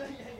yeah, yeah.